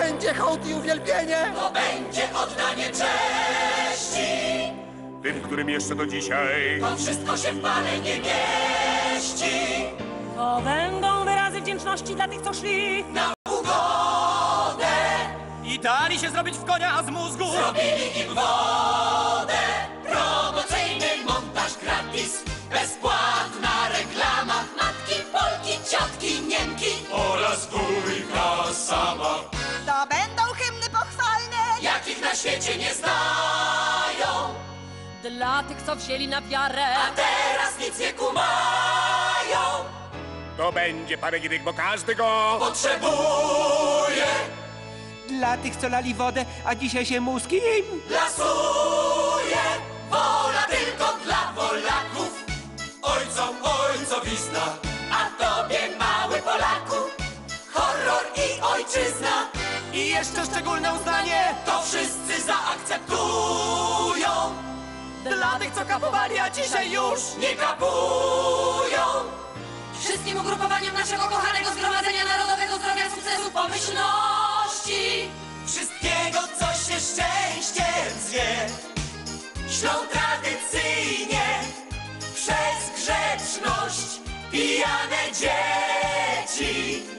będzie hołd i uwielbienie. To będzie oddanie cześci. Tym, którym jeszcze do dzisiaj To wszystko się w pale nie mieści. To będą wyrazy wdzięczności dla tych, co szli. Na ugodę I dali się zrobić w konia, a z mózgu robili im wodę. Promocyjny montaż gratis. Bezpłatna świecie nie znają. Dla tych, co wzięli na wiarę. A teraz nic nie kumają. to będzie panegiryk, bo każdy go Potrzebuje. Dla tych, co lali wodę, a dzisiaj się mózgi im Lasuje wola tylko dla Polaków. Ojcom ojcowizna, a tobie mały Polaku. Horror i ojczyzna, I jeszcze szczególne uznanie wszyscy zaakceptują. Dla tych, co kapowali, a dzisiaj już Nie kapują. Wszystkim ugrupowaniom naszego kochanego Zgromadzenia Narodowego Zdrowia Sukcesu Pomyślności. Wszystkiego, co się szczęściem zwie. Ślą tradycyjnie przez grzeczność pijane dzieci.